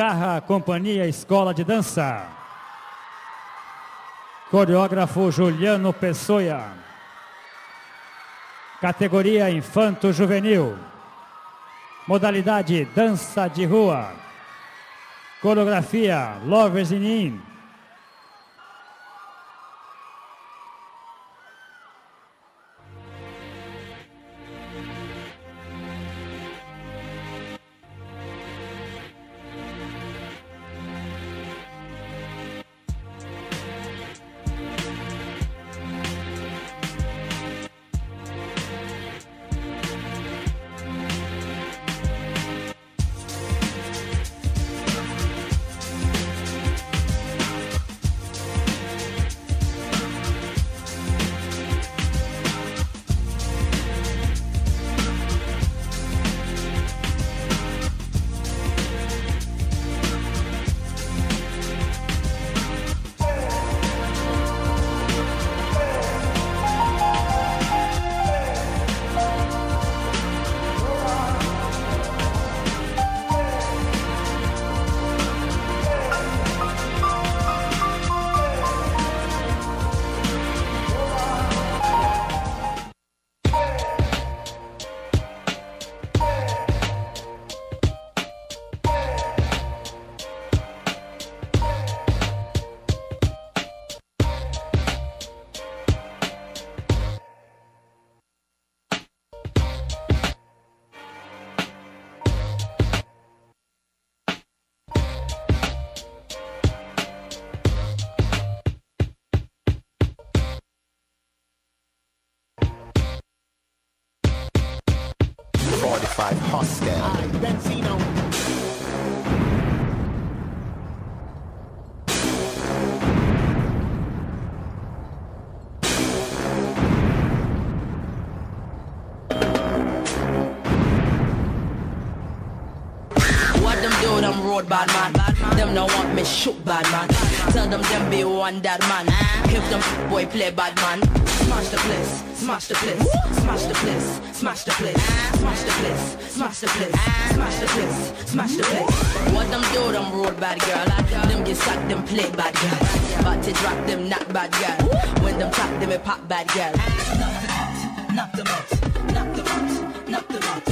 Garra Companhia Escola de Dança. Coreógrafo Juliano Pessoa. Categoria Infanto Juvenil. Modalidade Dança de Rua. Coreografia Lovers in In. Them do, them road bad man. Them no want me shoot bad man. Tell them them be one that man. If them boy play bad man. Smash the bliss, smash the bliss, smash the bliss, smash the bliss, smash the bliss, smash the bliss, smash the bliss, smash the place. What them do, them road bad girl. Them get sack, them play bad girl. But to drop them not bad girl. When them tap them, it pop bad girl. Knock them out, knock them out, knock them out, knock them out.